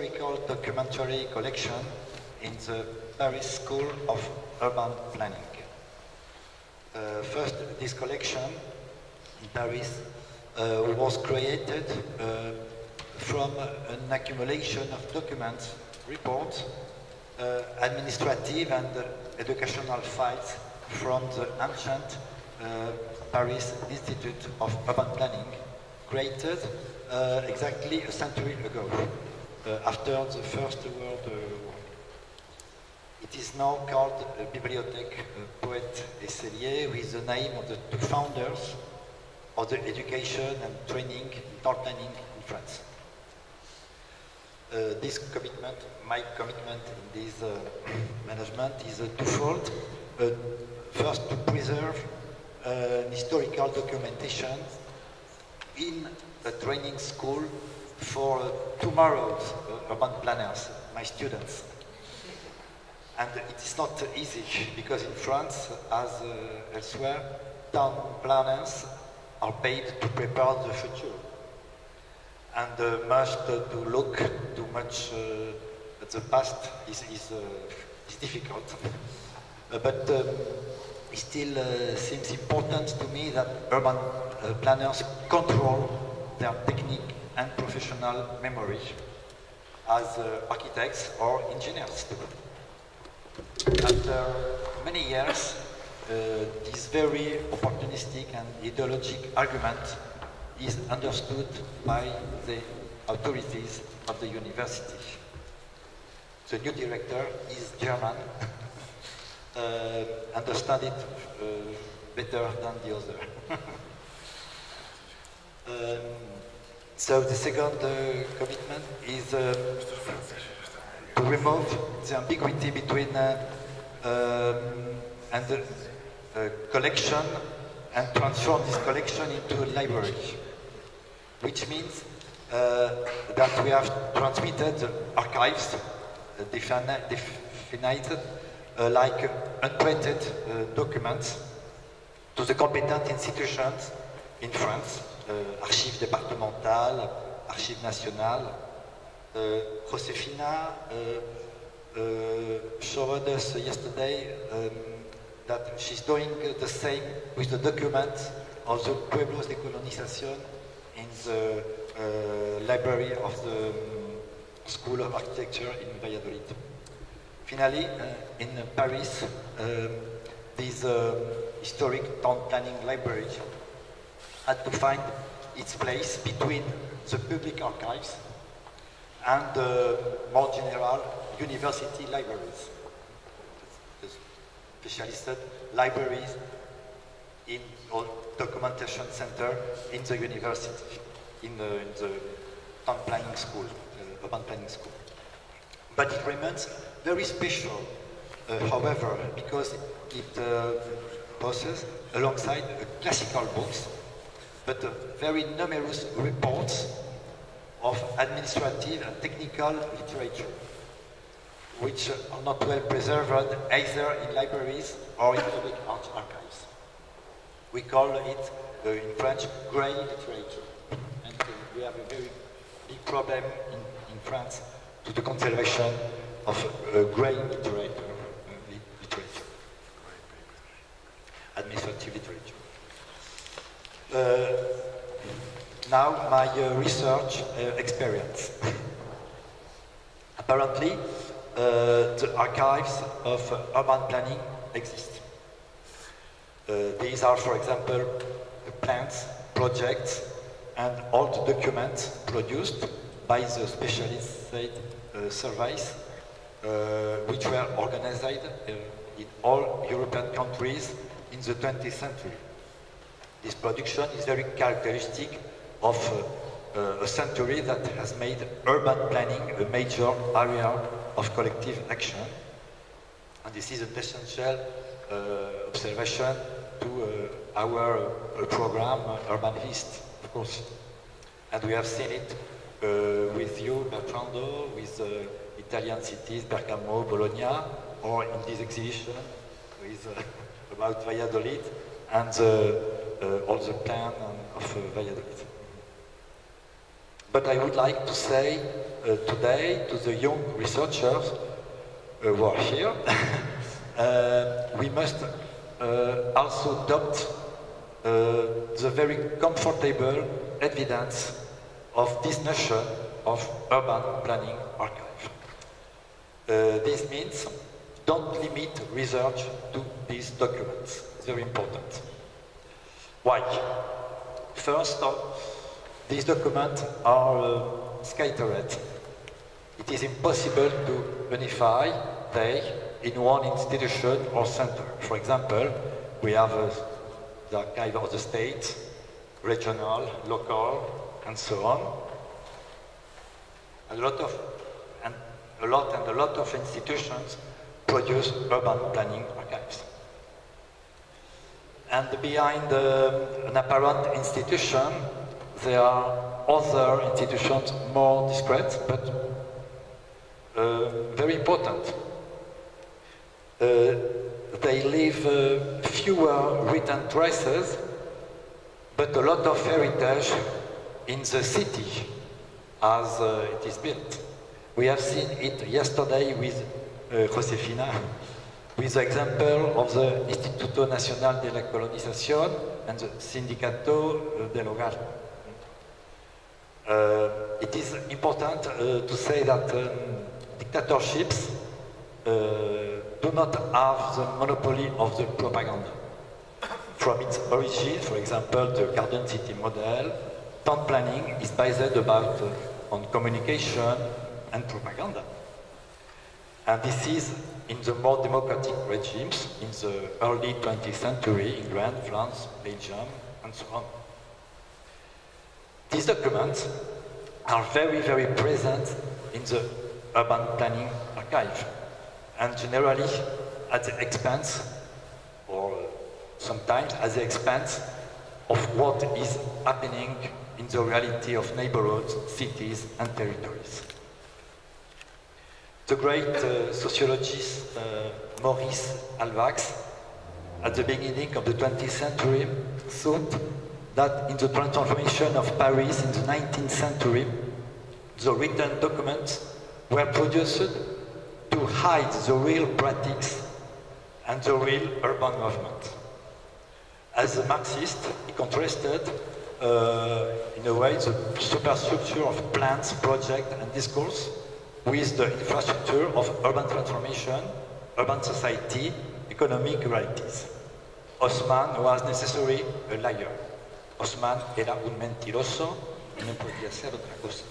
historical documentary collection in the Paris School of Urban Planning. Uh, first, this collection in Paris uh, was created uh, from an accumulation of documents, reports, uh, administrative and educational files from the ancient uh, Paris Institute of Urban Planning, created uh, exactly a century ago, after the First World uh, War. It is now called uh, Bibliothèque uh, Poète et with the name of the two founders of the education and training in planning in France. Uh, this commitment, my commitment in this uh, management is uh, twofold. Uh, first, to preserve uh, historical documentation in a training school for uh, tomorrow's uh, urban planners, my students. And it is not easy because in France, as uh, elsewhere, town planners are paid to prepare the future. And uh, much to, to look too much uh, at the past is, is, uh, is difficult. Uh, but um, it still uh, seems important to me that urban uh, planners control their technique and professional memory as uh, architects or engineers. After many years, uh, this very opportunistic and ideologic argument is understood by the authorities of the university. The new director is German, uh, understand it uh, better than the other. um, so the second uh, commitment is uh, to remove the ambiguity between uh, um, and the collection and transform this collection into a library, which means uh, that we have transmitted archives, uh, defini- defined uh, like unprinted documents to the competent institutions in France, Archives départementales, Archives nationales. Uh, Josefina uh, uh, showed us yesterday um, that she's doing the same with the documents of the Pueblos de Colonización in the uh, library of the um, School of Architecture in Valladolid. Finally, uh, in Paris, um, this uh, historic town planning library had to find its place between the public archives and uh, more general university libraries, specialized libraries in or documentation center in the university, in the, in the town planning school, uh, urban planning school. But it remains very special, uh, however, because it uh, alongside classical books, but very numerous reports of administrative and technical literature, which are not well preserved either in libraries or in public art archives. We call it uh, in French grey literature, and uh, we have a very big problem in, in France to the conservation of uh, grey literature, literature, administrative literature. Uh, now my uh, research uh, experience. Apparently, the archives of urban planning exist. These are, for example, plans, projects, and all the documents produced by the specialist uh, surveys, uh, which were organized uh, in all European countries in the 20th century. This production is very characteristic of uh, a century that has made urban planning a major area of collective action. And this is an essential uh, observation to uh, our uh, program, uh, Urban East, of course. And we have seen it uh, with you, Bertrando, with Italian cities, Bergamo, Bologna, or in this exhibition with, about Valladolid and all the plan of uh. But I would like to say uh, today to the young researchers uh, who are here. Uh, we must uh, also adopt uh, the very comfortable evidence of this notion of urban planning archive. Uh, this means don't limit research to these documents. It's very important. Why? First, these documents are uh, scattered. It is impossible to unify them in one institution or center. For example, we have uh, the archive of the state, regional, local, and so on. A lot of and a lot and a lot of institutions produce urban planning archives. And behind uh, an apparent institution, there are other institutions more discreet, but uh, very important. Uh, they leave uh, fewer written traces, but a lot of heritage in the city as uh, it is built. We have seen it yesterday with uh, Josefina, with the example of the Instituto Nacional de la Colonización and the Sindicato del Hogar. Uh, it is important uh, to say that um, dictatorships uh, do not have the monopoly of the propaganda. From its origin, for example, the Garden City model, town planning is based about uh, on communication and propaganda. And this is in the more democratic regimes in the early 20th century, England, France, Belgium, and so on. These documents are very, very present in the urban planning archive and generally at the expense or uh, sometimes at the expense of what is happening in the reality of neighborhoods, cities and territories. The great uh, sociologist uh, Maurice Halbwachs, at the beginning of the 20th century, thought that in the transformation of Paris in the 19th century, the written documents were produced to hide the real practice and the real urban movement. As a Marxist, he contrasted, uh, in a way, the superstructure of plans, projects, and discourse with the infrastructure of urban transformation, urban society, economic realities. Haussmann was necessarily a liar. Haussmann era un mentiroso no podía ser otra cosa.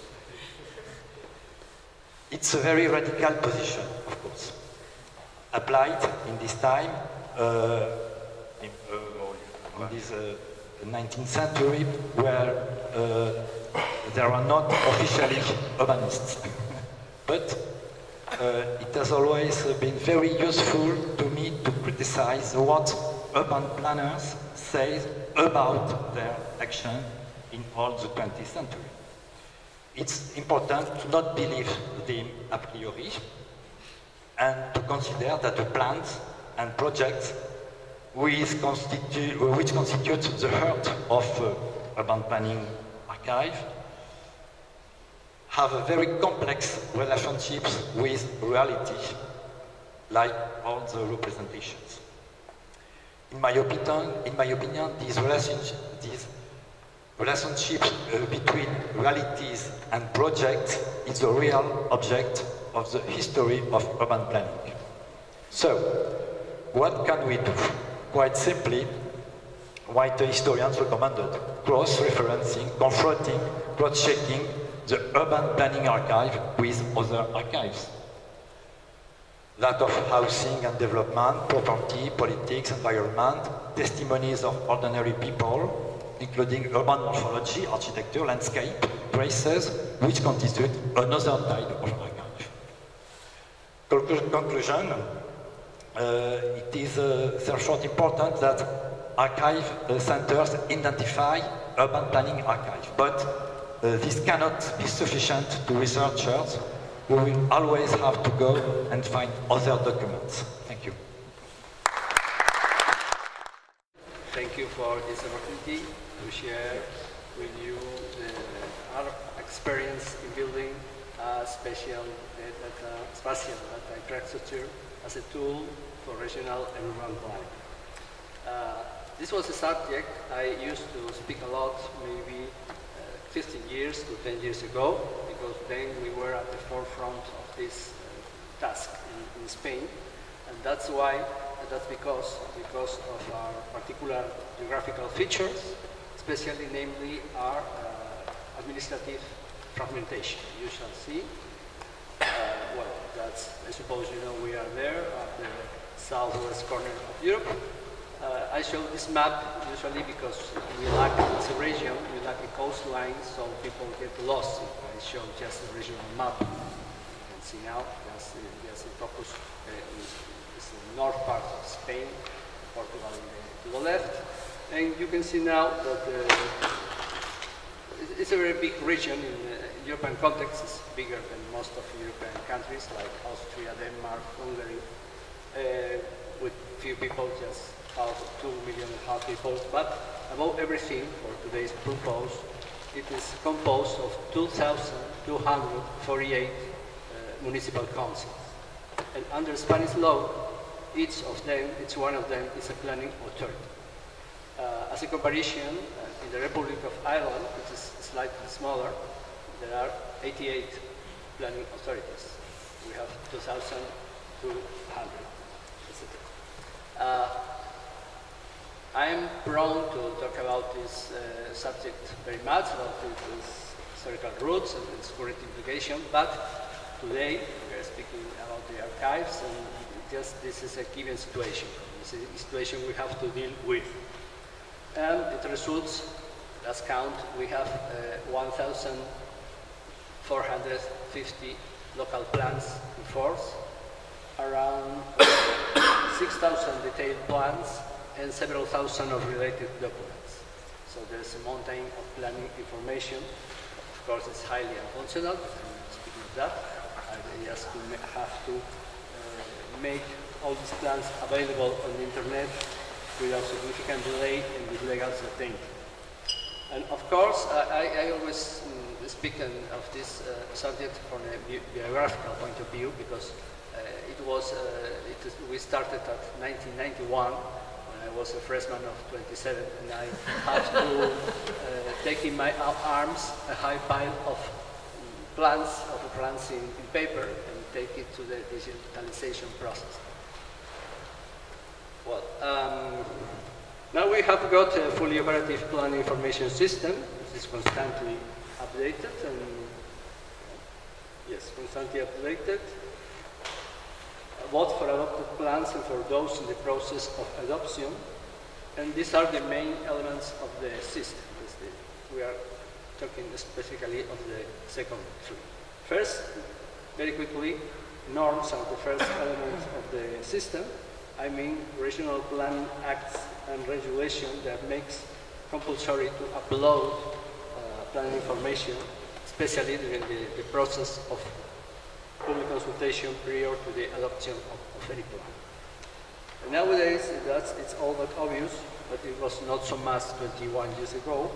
It's a very radical position, of course, applied in this time, uh, in, uh, in this uh, 19th century, where uh, there are not officially urbanists. But uh, it has always been very useful to me to criticize what urban planners say about their action in all the 20th century. It's important to not believe them a priori and to consider that the plans and projects which constitute, which constitute the heart of uh, urban planning archive have a very complex relationships with reality, like all the representations. In my opinion, in my opinion these, relationships, these relationship uh, between realities and projects is the real object of the history of urban planning. So, what can we do? Quite simply, what the historians recommended, cross-referencing, confronting, cross-checking the urban planning archive with other archives. That of housing and development, property, politics, environment, testimonies of ordinary people, including urban morphology, architecture, landscape, traces, which constitute another type of archive. Conclusion, uh, it is uh, therefore important that archive uh, centers identify urban planning archive, but uh, this cannot be sufficient to researchers who will always have to go and find other documents. Thank you. Thank you for this opportunity to share with you the, our experience in building a spatial data, spatial data infrastructure as a tool for regional and urban planning. Uh, this was a subject I used to speak a lot maybe uh, 15 years to 10 years ago because then we were at the forefront of this uh, task in, in Spain and that's why that's because, because of our particular geographical features, especially namely our uh, administrative fragmentation. You shall see, uh, well, that's, I suppose you know we are there at the southwest corner of Europe. Uh, I show this map usually because we lack, it's a region, we lack a coastline, so people get lost if I show just a regional map. You can see now, just, just a focus uh, the north part of Spain, Portugal the, to the left. And you can see now that uh, it's a very big region in European context. It's bigger than most of European countries like Austria, Denmark, Hungary, uh, with few people, just half, two million and a half people. But above everything, for today's purpose, it is composed of 2,248 uh, municipal councils. And under Spanish law, each of them, each one of them is a planning authority. Uh, as a comparison, uh, in the Republic of Ireland, which is slightly smaller, there are 88 planning authorities. We have 2,200. Uh, I am prone to talk about this uh, subject very much, about its historical roots and its current implication, but today we are speaking about the archives and just this is a given situation. Is a situation we have to deal with. And it results, last count, we have uh, 1,450 local plans in force, around 6,000 detailed plans, and several thousand of related documents. So there's a mountain of planning information. Of course, it's highly unfunctional, I'm speaking of that. I just have to make all these plans available on the internet without significant delay and with legal certainty. And of course, I, I always um, speak of this uh, subject from a bi biographical point of view because uh, it was, uh, we started at 1991 when I was a freshman of 27 and I had to uh, take in my arms a high pile of plans, of plans in, in paper and take it to the digitalization process. Well, um, now we have got a fully operative plan information system, which is constantly updated and yes, constantly updated, both for adopted plans and for those in the process of adoption. And these are the main elements of the system. We are talking specifically of the second three. First, very quickly, norms are the first element of the system. I mean regional planning acts and regulation that makes compulsory to upload uh, planning information, especially during the, the, process of public consultation prior to the adoption of, of any plan. And nowadays, that's, it's all but obvious, but it was not so much 21 years ago.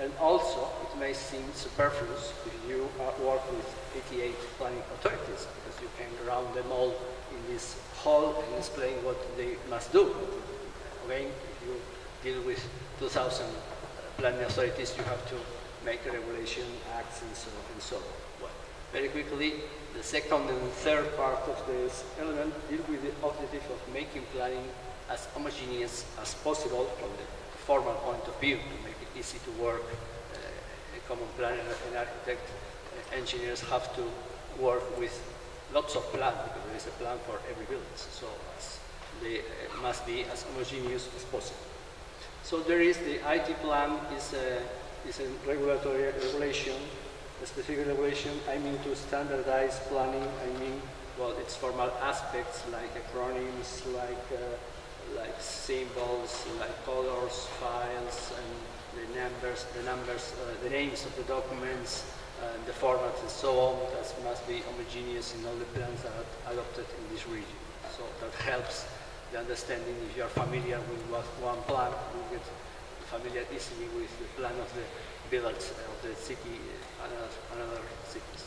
And also, it may seem superfluous if you work with 88 planning authorities, because you can round them all in this hall and explain what they must do. Again, if you deal with 2,000 planning authorities, you have to make a regulation, acts, and so, and so on. Very quickly, the second and third part of this element deal with the objective of making planning as homogeneous as possible from the formal point of view, to make it easy to work. Uh, a common planner and architect, uh, engineers have to work with lots of plans because there is a plan for every village. So they uh, must be as homogeneous as possible. So there is the IT plan is a, is a regulatory regulation, specific regulation. I mean to standardize planning. I mean, well, its formal aspects like acronyms, like uh, like symbols, like colors, files, and the numbers, the numbers, uh, the names of the documents, the formats and so on, that must be homogeneous in all the plans that are adopted in this region. So that helps the understanding if you are familiar with what one plan, you get familiar easily with the plan of the village, uh, of the city, uh, another, cities.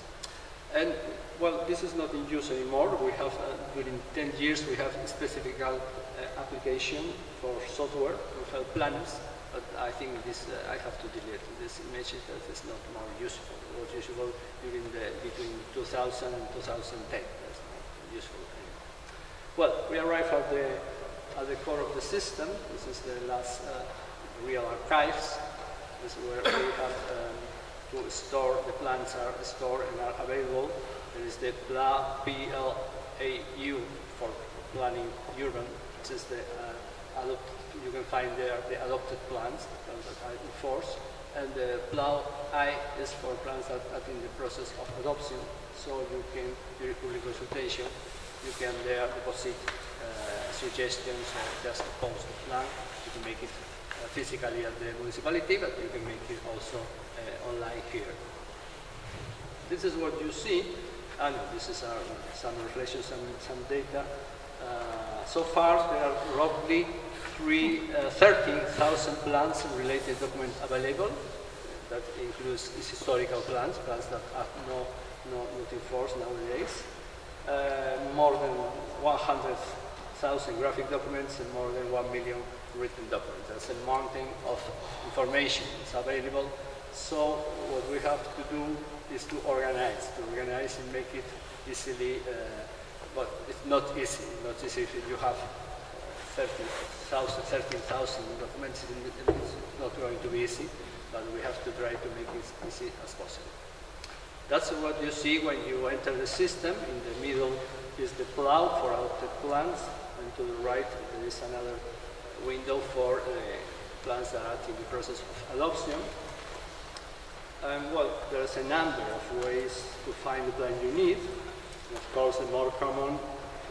And well, this is not in use anymore. We have, uh, during 10 years, we have specific uh, application for software. We have planners, but I think this, uh, I have to delete this image that is not more useful. It was useful during the, between 2000 and 2010. That's not useful anymore. Well, we arrive at the, at the core of the system. This is the last uh, real archives. This is where we have um, to store, the plans are stored and are available there is the PLA, P-L-A-U for planning urban, which is the uh, adopt, you can find there the adopted plans, the that are in force. And the PLAU-I is for plans that are in the process of adoption. So you can, during public consultation, you can there deposit uh, suggestions or just post the plan. Can make it physically at the municipality, but you can make it also uh, online here. This is what you see and this is our, some reflections and some data. Uh, so far, there are roughly uh, 13,000 plans and related documents available. That includes historical plants, plants that have no, no, not in force nowadays. Uh, more than 100,000 graphic documents and more than 1 million written documents. That's a mountain of information that's available. So what we have to do is to organize, to organize and make it easily, uh, but it's not easy, not easy if you have 30,000, 13,000 documents, it's not going to be easy, but we have to try to make it as easy as possible. That's what you see when you enter the system. In the middle is the PLAU for adopted plans, and to the right there is another window for uh, plans that are in the process of adoption. Um, well, there's a number of ways to find the plan you need. And of course, the more common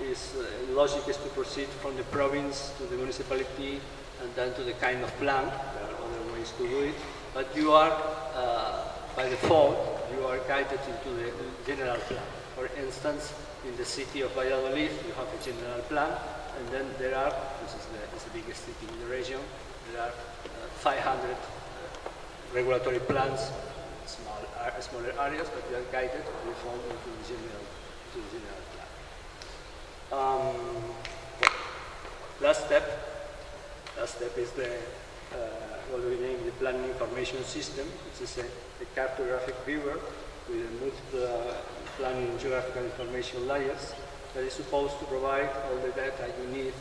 is, uh, logic is to proceed from the province to the municipality and then to the kind of plan. There are other ways to do it. But you are, uh, by default, you are guided into the general plan. For instance, in the city of Valladolid, you have a general plan, and then there are, this is the, the biggest city in the region, there are uh, 500 uh, regulatory plans smaller areas, but they are guided to fall into the general, the general plan. Um, last step, last step is the uh, what we name the planning information system, which is a, a cartographic viewer with multiple uh, planning geographical information layers that is supposed to provide all the data you need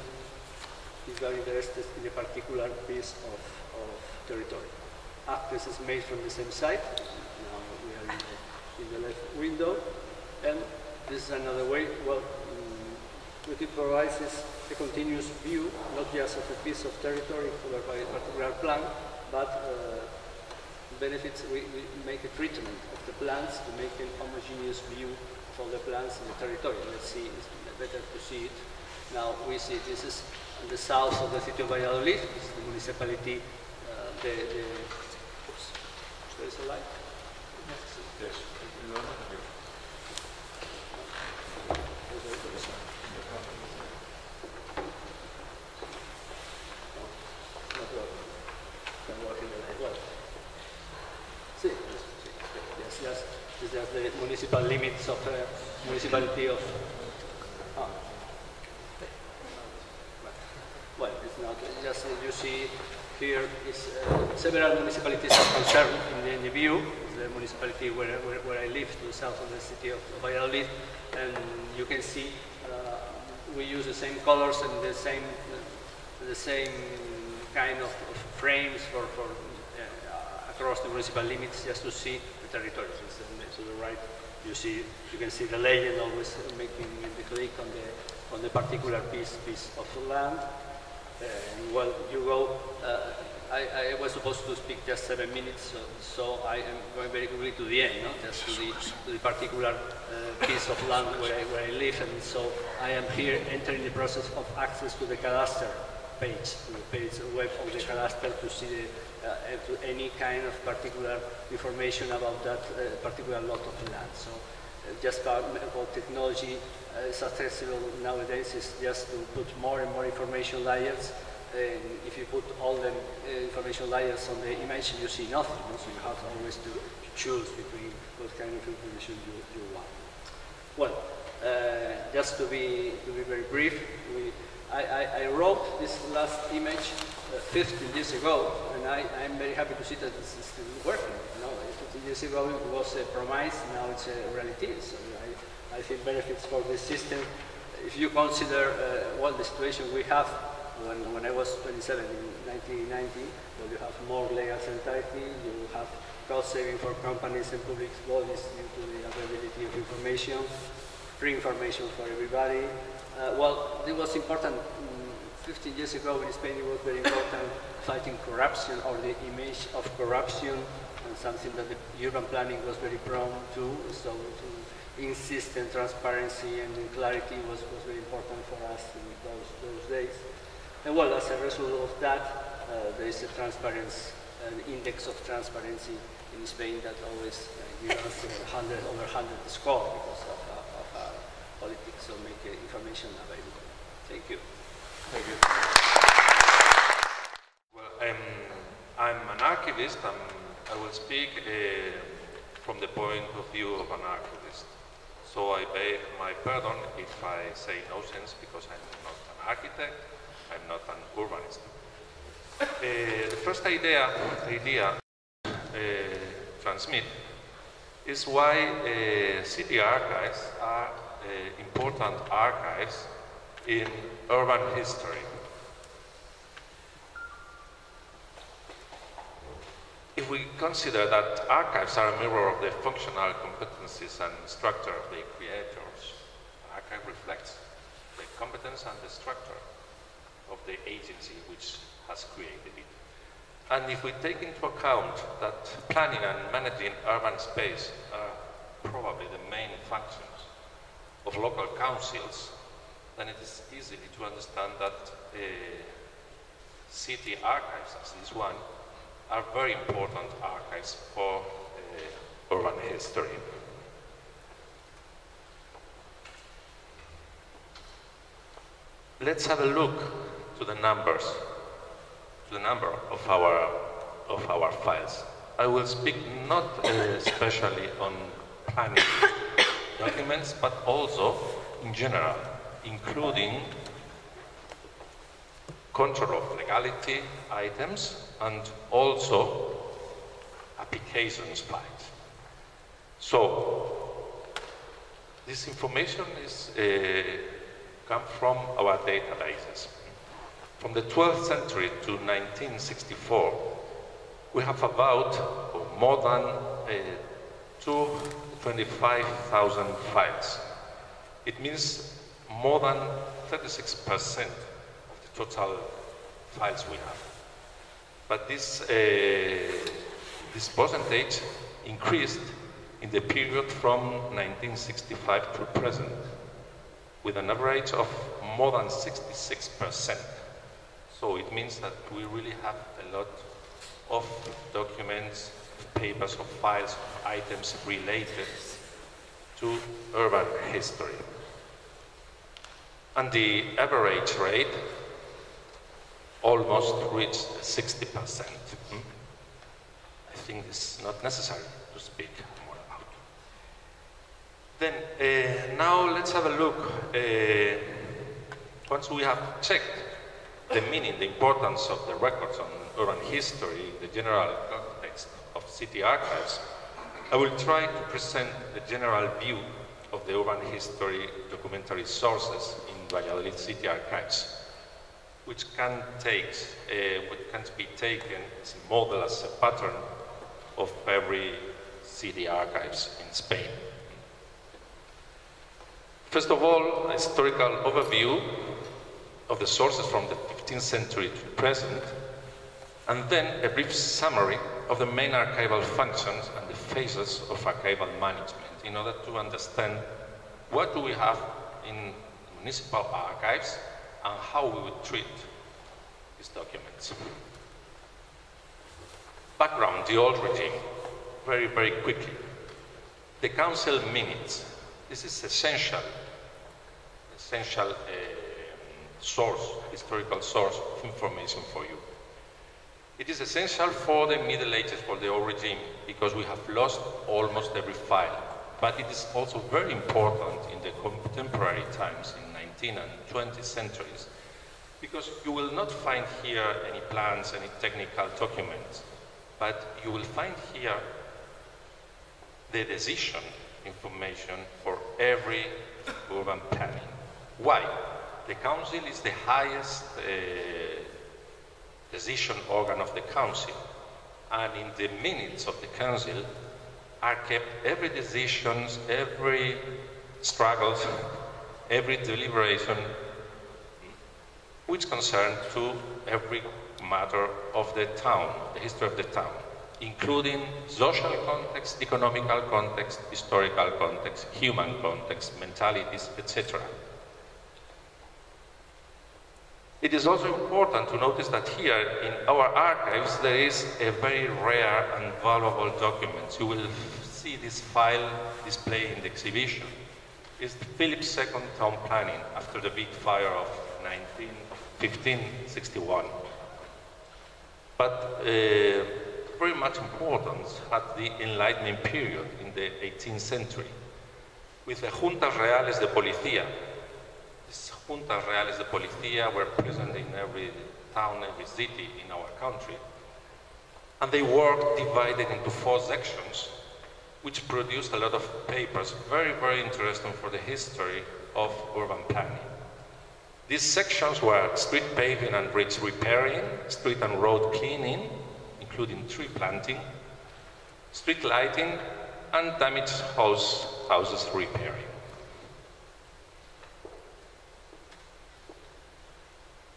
if you are interested in a particular piece of, of territory. Access is made from the same site, Now we are in the left window. And this is another way, well, what it provides is a continuous view, not just of a piece of territory covered by a particular plan, but uh, benefits, we, we, make a treatment of the plants to make a homogeneous view all the plants in the territory. Let's see, it's better to see it. Now we see this is the south of the city of Valladolid, this is the municipality, uh, the, the, oops, there's a light. Yes. Just the municipal limits of the municipality of. Oh. Well, it's not just you see here is uh, several municipalities are concerned in the, view. The municipality where, where, where, I live, to the south of the city of Valladolid, and you can see uh, we use the same colors and the same uh, the same kind of, of frames for, for uh, across the municipal limits just to see territories. To the right, you see you can see the legend always making the click on the on the particular piece piece of land. And well, you go, uh, I, I, was supposed to speak just seven minutes, so, so, I am going very quickly to the end, no? just to the, to the particular uh, piece of land where I, where I live, and so I am here entering the process of access to the cadastre page, page web of the cadastre to see the, uh, any kind of particular information about that uh, particular lot of land. So uh, just about technology uh, is accessible nowadays is just to put more and more information layers. And if you put all the uh, information layers on the image, you see nothing. So you have always to, choose between what kind of information you, you want. Well, uh, just to be, to be very brief, we, I, I, I wrote this last image uh, 15 years ago, and I, I'm very happy to see that this is still working. You know, 15 years ago it was a promise, now it's a reality. So I, I feel benefits for this system. If you consider uh, what the situation we have when, when I was 27 in 1990, well, you have more legal certainty, you have cost saving for companies and public bodies due to the availability of information, free information for everybody. Uh, well, it was important mm, 15 years ago in Spain, it was very important fighting corruption or the image of corruption and something that the urban planning was very prone to. So to insist on transparency and clarity was, was very important for us in those, those days. And well, as a result of that, uh, there is a transparency, an index of transparency in Spain that always uh, gives us a 100 over 100 score because politics, so make uh, information available. Thank you. Thank you. Well, I'm, I'm an archivist. I'm, I will speak uh, from the point of view of an archivist. So I beg my pardon if I say nonsense because I'm not an architect, I'm not an urbanist. Uh, the first idea, idea uh, transmit is why uh, city archives are Uh, important archives in urban history. If we consider that archives are a mirror of the functional competencies and structure of the creators, an archive reflects the competence and the structure of the agency which has created it. And if we take into account that planning and managing urban space are probably the main functions of local councils, then it is easy to understand that uh, city archives, as this one, are very important archives for uh, urban history. Let's have a look to the numbers, to the number of our, of our files. I will speak not uh, especially on planning documents, but also in general, including control of legality items and also applications files. So, this information is uh, come from our databases. From the 12th century to 1964, we have about more than uh, 225,000 files. It means more than 36% of the total files we have. But this, uh, this percentage increased in the period from 1965 to present, with an average of more than 66%. So it means that we really have a lot of documents, papers, or files, of items related to urban history. And the average rate almost reached 60%. Hmm? I think it's not necessary to speak more about. Then, uh, now let's have a look. Uh, once we have checked the meaning, the importance of the records on urban history, the general city archives, I will try to present a general view of the urban history documentary sources in Valladolid City Archives, which can take, uh, what can be taken as a model, as a pattern of every city archives in Spain. First of all, a historical overview of the sources from the 15th century to present, and then a brief summary of the main archival functions and the phases of archival management in order to understand what do we have in municipal archives and how we would treat these documents. Background, the old regime, very, very quickly. The council minutes, this is essential, essential uh, source, historical source of information for you. It is essential for the Middle Ages, for the old regime, because we have lost almost every file. But it is also very important in the contemporary times, in 19th and 20th centuries, because you will not find here any plans, any technical documents, but you will find here the decision information for every urban planning. Why? The council is the highest uh, decision organ of the council, and in the minutes of the council are kept every decisions, every struggles, every deliberation which concern to every matter of the town, the history of the town, including social context, economical context, historical context, human context, mentalities, etc. It is also important to notice that here in our archives there is a very rare and valuable document. You will see this file displayed in the exhibition. It's the Philip II town planning after the big fire of 19, 1561. But uh, very much importance at the Enlightenment period in the 18th century with the Juntas Reales de Policía, juntas reales de policía were present in every town, every city in our country. And they worked divided into four sections, which produced a lot of papers, very, very interesting for the history of urban planning. These sections were street paving and bridge repairing, street and road cleaning, including tree planting, street lighting, and damaged house, houses repairing.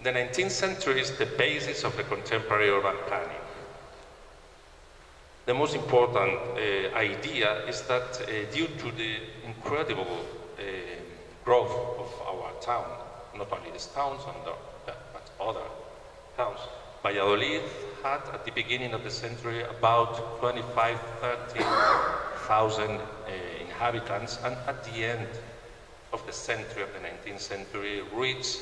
The 19th century is the basis of the contemporary urban planning. The most important uh, idea is that uh, due to the incredible uh, growth of our town, not only this town, but other towns, Valladolid had at the beginning of the century about 25, 30,000 uh, inhabitants, and at the end of the century, of the 19th century, reached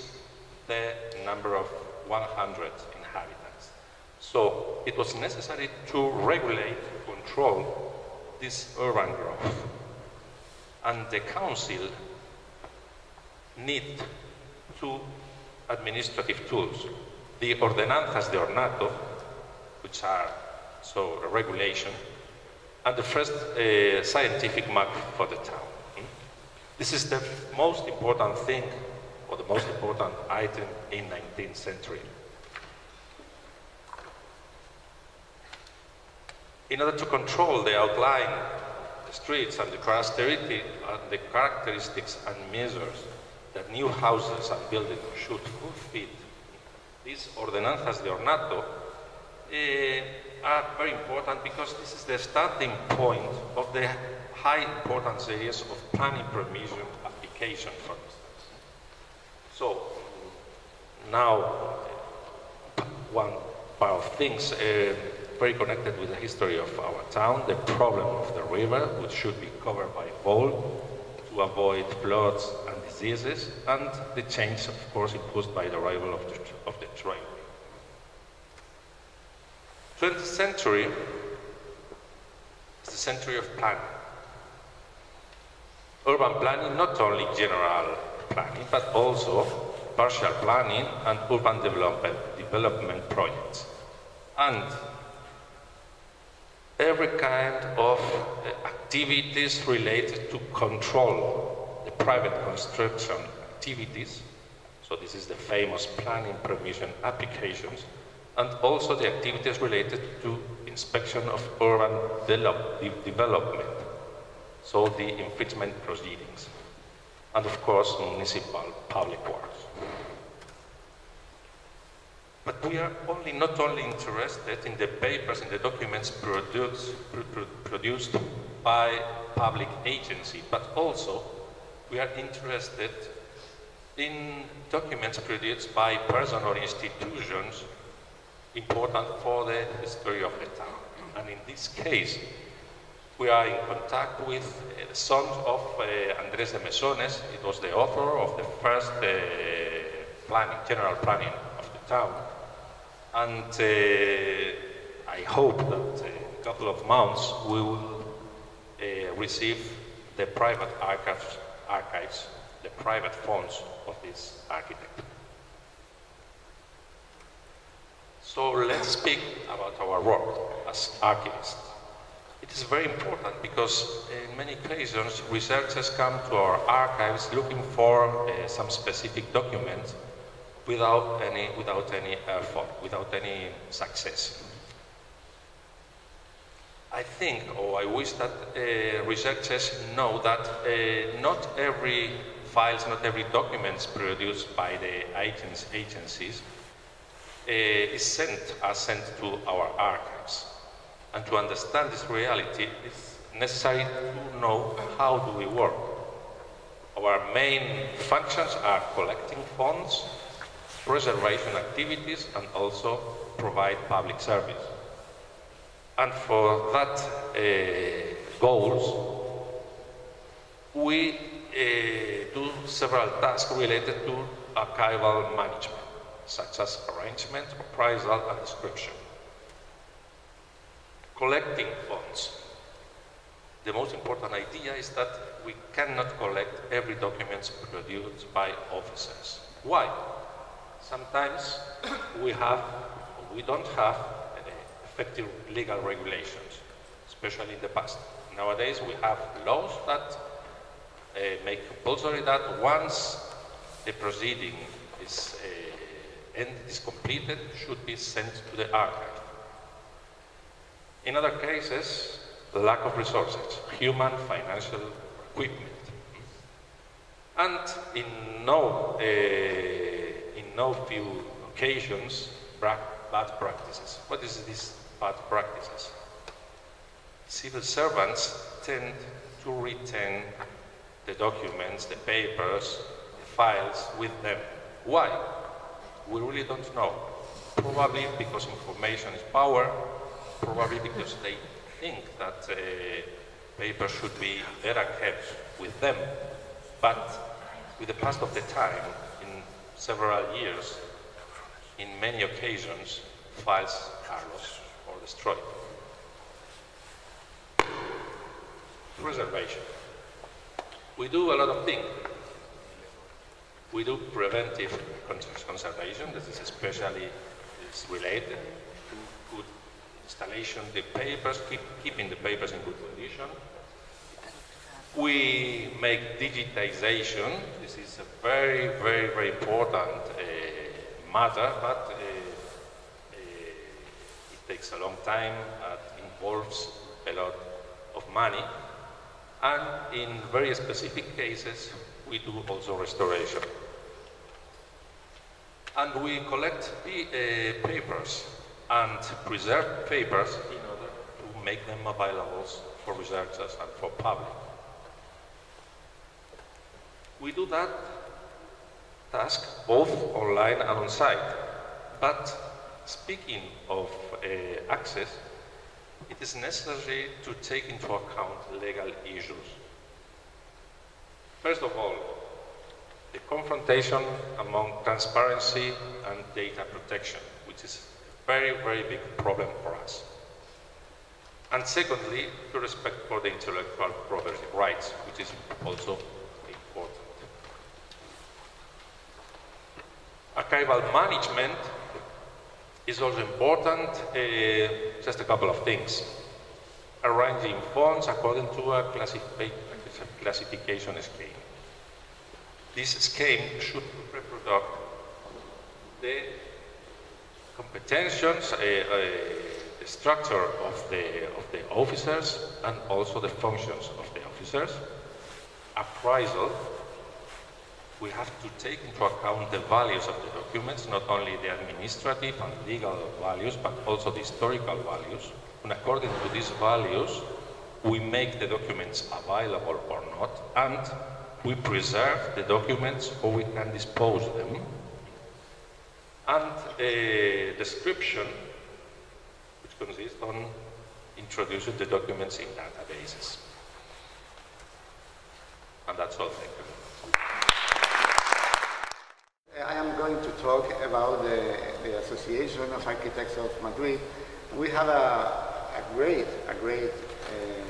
the number of 100 inhabitants. So it was necessary to regulate, control this urban growth. And the council need two administrative tools. The ordenanzas de ornato, which are so a regulation, and the first uh, scientific map for the town. This is the most important thing or the most important item in 19th century. In order to control the outline, the streets and the, the characteristics and measures that new houses and buildings should fulfill, these ordenanzas de ornato uh, are very important because this is the starting point of the high importance areas of planning permission application for so now one part of things uh, very connected with the history of our town, the problem of the river, which should be covered by wall to avoid floods and diseases, and the change, of course, imposed by the arrival of the, of the train. 20th century is the century of planning. Urban planning, not only general planning, but also partial planning and urban development, development projects. And every kind of uh, activities related to control the private construction activities. So this is the famous planning permission applications and also the activities related to inspection of urban development. So the infringement proceedings and of course municipal public works. But we are only not only interested in the papers and the documents produced, produced by public agency, but also we are interested in documents produced by persons or institutions important for the history of the town. And in this case, we are in contact with uh, the son of uh, Andrés de Mesones. It was the author of the first uh, planning, general planning of the town. And uh, I hope that uh, in a couple of months we will uh, receive the private archives, archives, the private funds of this architect. So let's speak about our work as archivists. Is very important because in many cases researchers come to our archives looking for uh, some specific document without any, without any effort, without any success. I think, or I wish that uh, researchers know that uh, not every files, not every documents produced by the agencies uh, is sent, are sent to our archives. And to understand this reality, it's necessary to know how do we work. Our main functions are collecting funds, preservation activities, and also provide public service. And for that uh, goals, we uh, do several tasks related to archival management, such as arrangement, appraisal, and description. Collecting funds. The most important idea is that we cannot collect every document produced by officers. Why? Sometimes we have, we don't have effective legal regulations, especially in the past. Nowadays we have laws that uh, make compulsory that once the proceeding is, uh, end, is completed, should be sent to the archive. In other cases, lack of resources, human, financial, equipment. And in no, uh, in no few occasions, bad practices. What is this bad practices? Civil servants tend to retain the documents, the papers, the files with them. Why? We really don't know. Probably because information is power, probably because they think that uh, papers should be better kept with them. But with the passage of the time, in several years, in many occasions, files are lost or destroyed. Preservation. We do a lot of things. We do preventive conservation. This is especially related installation, the papers, keep, keeping the papers in good condition. We make digitization. This is a very, very, very important uh, matter, but uh, uh, it takes a long time. It involves a lot of money. And in very specific cases, we do also restoration. And we collect uh, papers and preserve papers in order to make them available for researchers and for public. We do that task both online and on site. But speaking of uh, access, it is necessary to take into account legal issues. First of all, the confrontation among transparency and data protection, which is very, very big problem for us. And secondly, the respect for the intellectual property rights, which is also important. Archival management is also important, uh, just a couple of things. Arranging funds according to a classification scheme. This scheme should reproduce the competentions, the structure of the, of the officers and also the functions of the officers. Appraisal we have to take into account the values of the documents, not only the administrative and legal values, but also the historical values. And according to these values, we make the documents available or not, and we preserve the documents or we can dispose them. And a description, which consists on introducing the documents in databases. And that's all, thank you. I am going going to talk about the, the Association of Architects of Madrid. We have a, a great, a great um,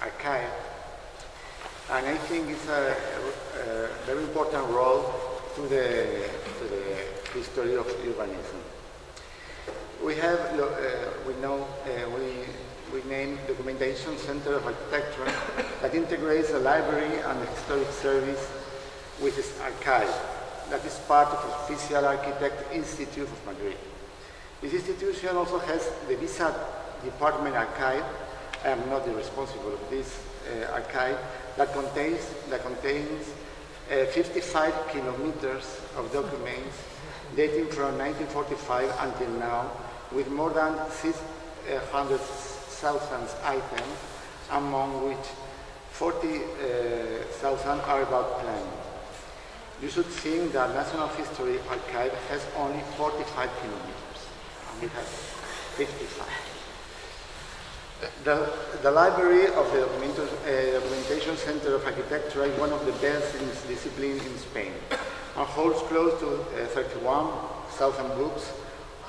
archive, and I think it's a, a very important role to the, to the history of urbanism. We have, uh, we know, uh, we, we named Documentation Center of Architecture that integrates the library and the historic service with its archive. That is part of the Official Architect Institute of Madrid. This institution also has the Visa Department archive. I am not the responsible of this uh, archive that contains, that contains uh, 55 kilometers of documents dating from 1945 until now with more than 600,000 items, among which 40,000 are about planning. You should think that National History Archive has only 45 kilometers, and we have 55. The, the library of the uh, Documentation Center of Architecture is one of the best in its discipline in Spain and holds close to uh, 31,000 books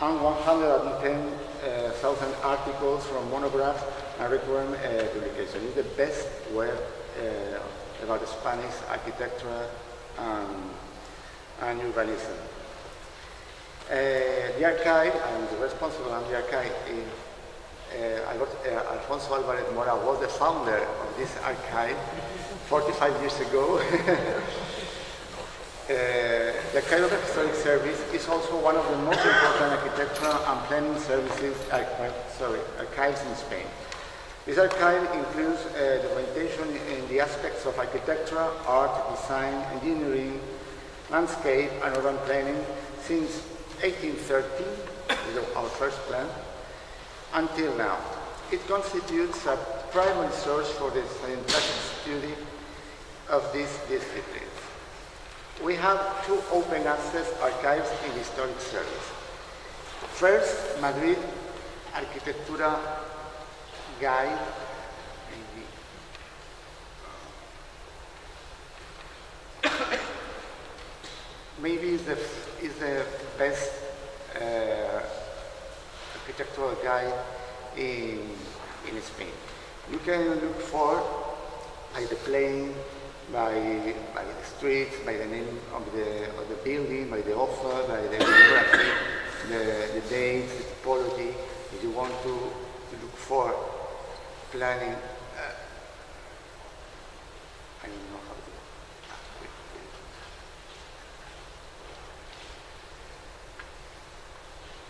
and 110,000 articles from monographs and recurrent uh, publications. It's the best web uh, about Spanish architecture and, and urbanism. Uh, the archive, I'm the responsible of the archive, is, uh, uh, Alfonso Alvarez Mora was the founder of this archive 45 years ago. Uh, the Cairo Historic Service is also one of the most important architectural and planning services, sorry, archives in Spain. This archive includes uh, documentation in the aspects of architecture, art, design, engineering, landscape, and urban planning since 1813, our first plan, until now. It constitutes a primary source for the scientific study of these disciplines. We have two open access archives in historic service. First, Madrid Arquitectura Guide, maybe is the, is the best uh, architectural guide in, in Spain. You can look for like the plane, by, by the street, by the name of the, of the building, by the offer, by the geography, the, the dates, the topology. If you want to, to look for planning, uh, I don't know how to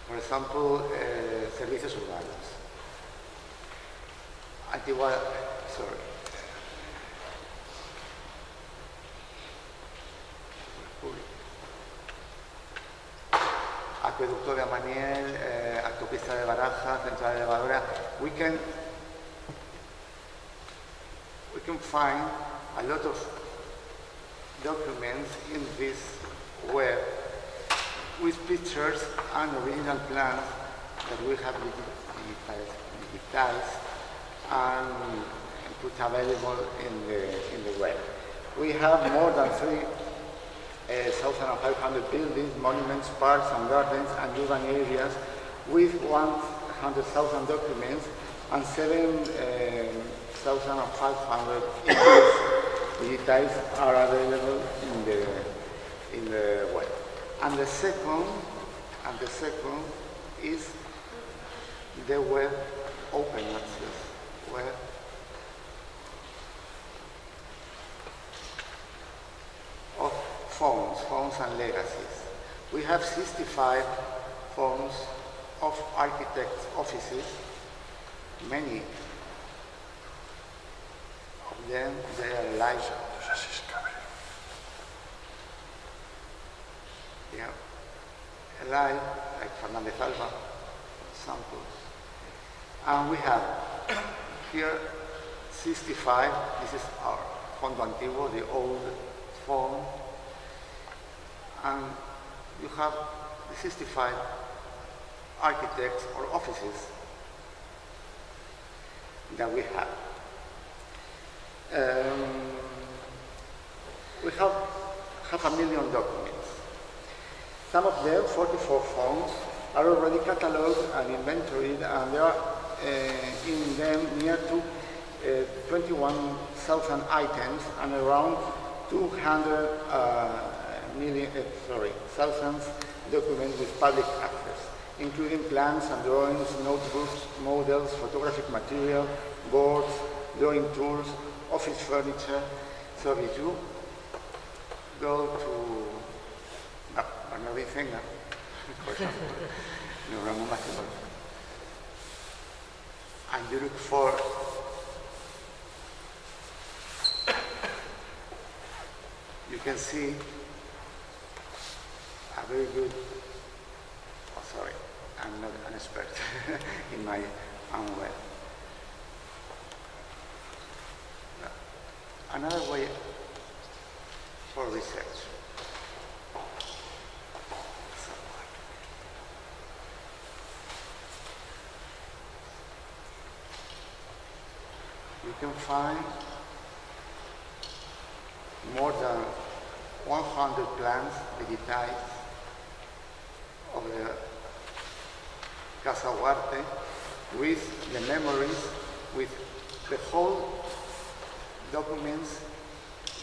For example, uh, servicios urbanos. Antigua, sorry. Acueducto de Amaniel, eh, Autopista de Baraja, Central we can we can find a lot of documents in this web with pictures and original plans that we have digitized, digitized and put available in the, in the web. We have more than three uh, 1,500 buildings, monuments, parks and gardens and urban areas with 100,000 documents and 7,500 images digitized are available in the, in the web. And the second, and the second is the web open access web of phones, phones and legacies. We have 65 phones of architects' offices, many of them, they are live. Yeah, alive, like Fernandez Alba, samples. And we have here 65, this is our Fondo Antiguo, the old phone, and you have 65 architects or offices that we have. Um, we have half a million documents. Some of them, 44 phones, are already cataloged and inventoried, and there are uh, in them near to uh, 21,000 items and around 200 uh, million, uh, sorry, thousands documents with public access, including plans and drawings, notebooks, models, photographic material, boards, drawing tools, office furniture. So if you go to no, Bernardo Ynzenga, for example, and you look for you can see a very good oh sorry I'm not an expert in my own way. Another way for research. You can find more than 100 plans digitized of the Casa Huarte with the memories, with the whole documents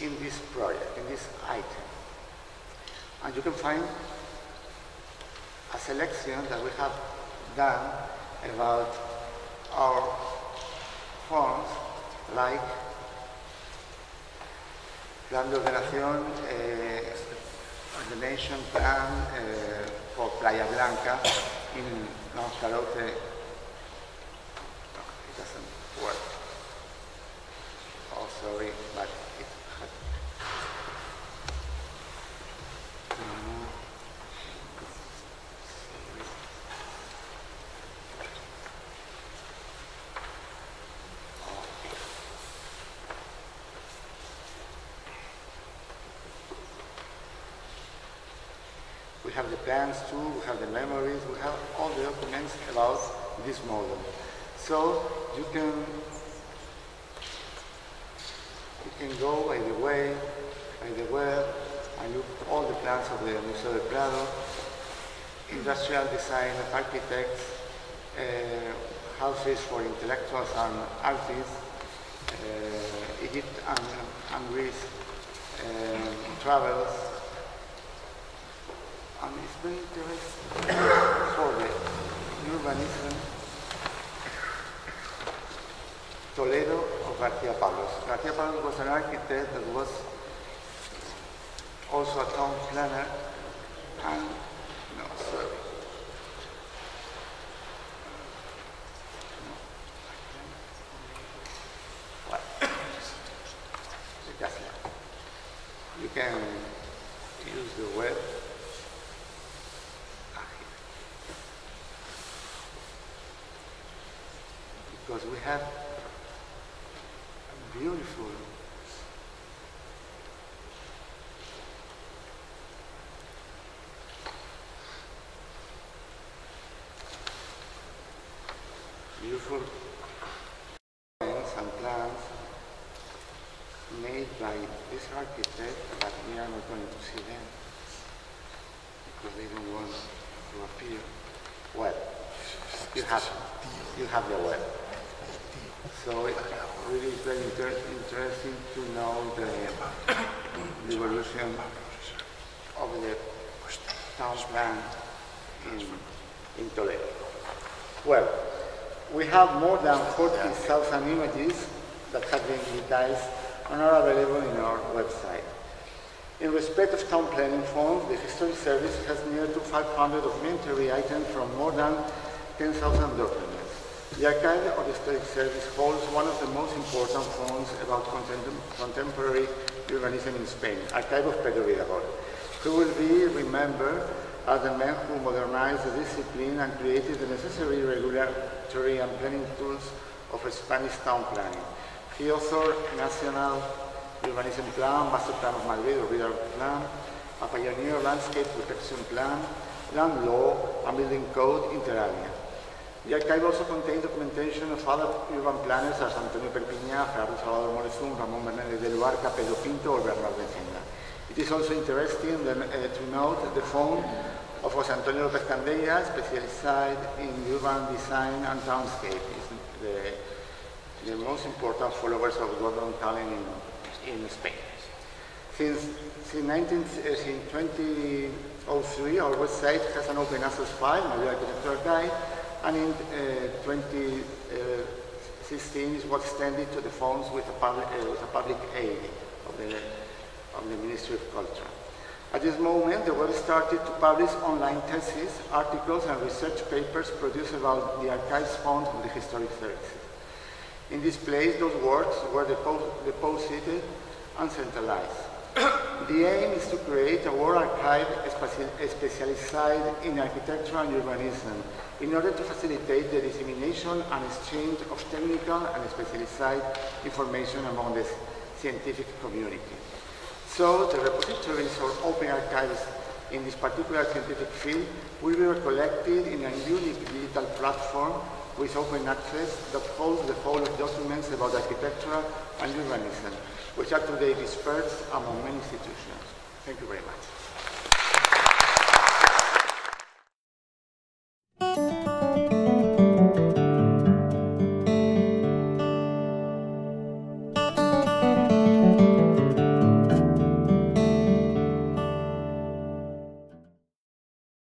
in this project, in this item. And you can find a selection that we have done about our forms like plan de ordenación, eh, nation plan eh, for Playa Blanca in Lanzarote. No, it doesn't work. Oh, sorry, but it had. Mm. We have the plans too, we have the memories, we have all the documents about this model. So you can you can go by the way, by the web, and look all the plans of the Museo del Prado, industrial design of architects, uh, houses for intellectuals and artists, uh, Egypt and, and Greece um, travels, and it's very interesting for the urbanism. Toledo of Garcia Pablos. Garcia Pablos was an architect that was also a town planner and no, sorry. What? Just like- You can use the web Ah, here. because we have a beautiful beautiful drawings and plans made by this architect, but we are not going to see them because they don't want to appear. Well, you have, you have the web. So it's really is very inter- interesting to know the, the evolution of the town plan in, in Toledo. Well, we have more than 40,000 images that have been digitized and are available in our website. In respect of town planning forms, the History Service has near to 500 documentary items from more than 10,000 documents. The Archive of the Historic Service holds one of the most important forms about contem- contemporary urbanism in Spain, Archive of Pedro Bidagor, who will be remembered as the man who modernized the discipline and created the necessary regulatory and planning tools of Spanish town planning. He National Urbanism Plan, Master Plan of Madrid, Vidal Plan, a pioneer landscape protection plan, land law, and building code inter alia. The archive also contains documentation of other urban planners as Antonio Perpiñá, Gerardo Salvador Molezún, Ramón Fernández del Barca, Pedro Pinto, or Bernardo Ynzenga. It is also interesting uh, to note the phone of José Antonio López Candeira, specialized in urban design and townscape. The, most important followers of Gordon Cullen in, in Spain. Since, since, 19, uh, since 2003, our website has an open access file, Madrid Architectural Guide, and in uh, 2016 it was extended to the phones with a public, uh, with a public aid of the, of the Ministry of Culture. At this moment, the web started to publish online theses, articles, and research papers produced about the archives found in the historic services. In this place, those works were deposited and centralized. the aim is to create a world archive specialized in architecture and urbanism in order to facilitate the dissemination and exchange of technical and specialized information among the scientific community. So the repositories or open archives in this particular scientific field will be collected in a unique digital platform with open access that holds the whole of documents about architecture and urbanism which are today dispersed among many institutions. Thank you very much.